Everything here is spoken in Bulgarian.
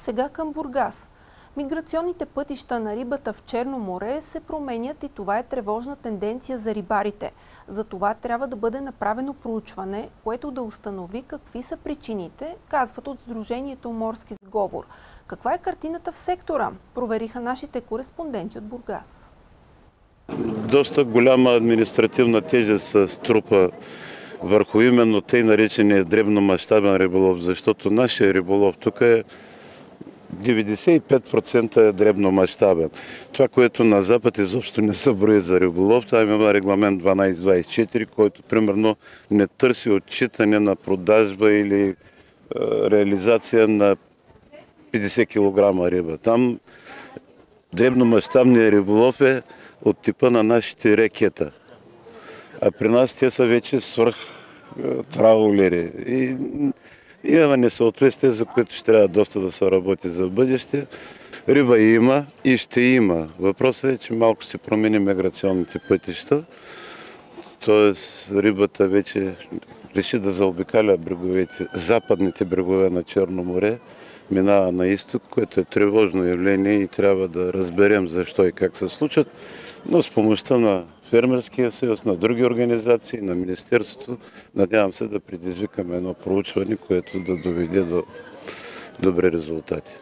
Сега към Бургас. Миграционните пътища на рибата в Черно море се променят и това е тревожна тенденция за рибарите. За това трябва да бъде направено проучване, което да установи какви са причините, казват от Сдружението Морски сговор. Каква е картината в сектора? Провериха нашите кореспонденти от Бургас. Доста голяма административна тежест се струпа върху именно тъй наречения дребномащабен риболов, защото нашия риболов тук е 95% е дребномащабен. Това, което на Запад изобщо не се брои за риболов, там има регламент 1224, който примерно не търси отчитане на продажба или е, реализация на 50 кг риба. Там дребномащабният риболов е от типа на нашите рекета. А при нас те са вече свърх е, траулери. И имаме несъответствие, за което ще трябва доста да се работи за бъдеще. Риба има и ще има. Въпросът е, че малко се промени миграционните пътища. Тоест рибата вече реши да заобикаля бреговете, западните брегове на Черно море, минава на изток, което е тревожно явление и трябва да разберем защо и как се случат. Но с помощта на Фермерския съюз, на други организации, на Министерството. Надявам се да предизвикаме едно проучване, което да доведе до добри резултати.